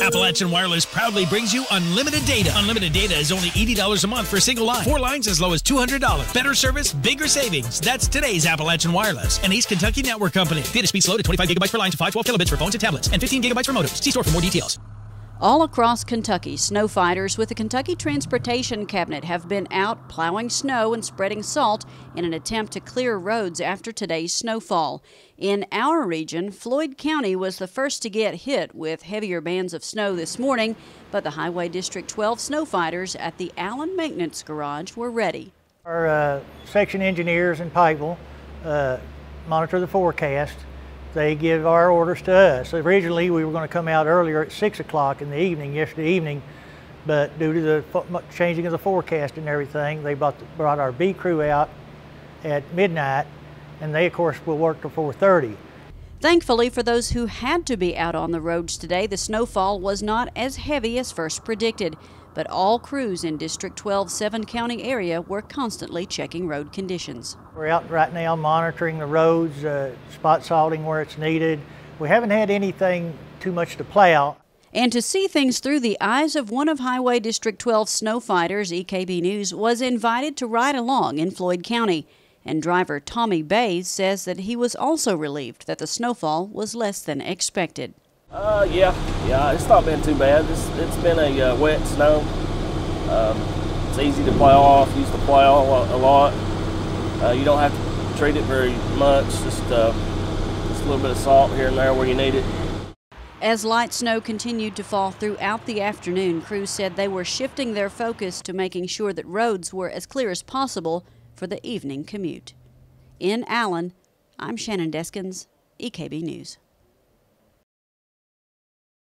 Appalachian Wireless proudly brings you unlimited data. Unlimited data is only $80 a month for a single line. Four lines as low as $200. Better service, bigger savings. That's today's Appalachian Wireless, an East Kentucky network company. Data speed slow to 25 gigabytes per line to 512 kilobits for phones and tablets, and 15 gigabytes for modems. See store for more details. All across Kentucky, snow fighters with the Kentucky Transportation Cabinet have been out plowing snow and spreading salt in an attempt to clear roads after today's snowfall. In our region, Floyd County was the first to get hit with heavier bands of snow this morning, but the Highway District 12 snow fighters at the Allen Maintenance Garage were ready. Our uh, section engineers in Pikeville uh, monitor the forecast they give our orders to us. Originally, we were going to come out earlier at 6 o'clock in the evening, yesterday evening, but due to the changing of the forecast and everything, they brought, the, brought our B crew out at midnight, and they, of course, will work till 4.30. Thankfully, for those who had to be out on the roads today, the snowfall was not as heavy as first predicted but all crews in District 12's seven county area were constantly checking road conditions. We're out right now monitoring the roads, uh, spot salting where it's needed. We haven't had anything too much to plow. And to see things through the eyes of one of Highway District 12 snow fighters, EKB News was invited to ride along in Floyd County. And driver Tommy Bays says that he was also relieved that the snowfall was less than expected. Uh, yeah, yeah, it's not been too bad. It's, it's been a uh, wet snow. Um, it's easy to plow off, use the plow a lot. Uh, you don't have to treat it very much, just, uh, just a little bit of salt here and there where you need it. As light snow continued to fall throughout the afternoon, crews said they were shifting their focus to making sure that roads were as clear as possible for the evening commute. In Allen, I'm Shannon Deskins, EKB News.